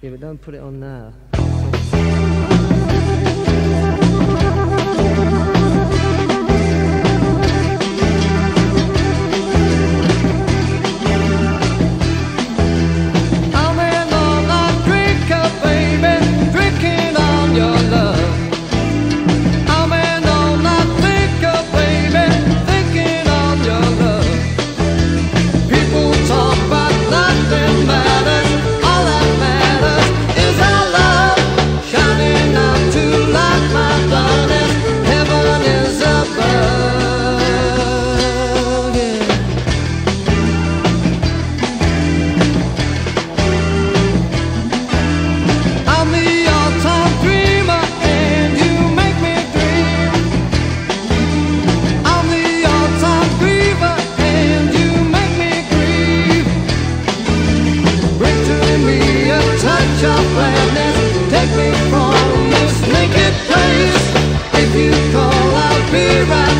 Yeah, but don't put it on now. be right.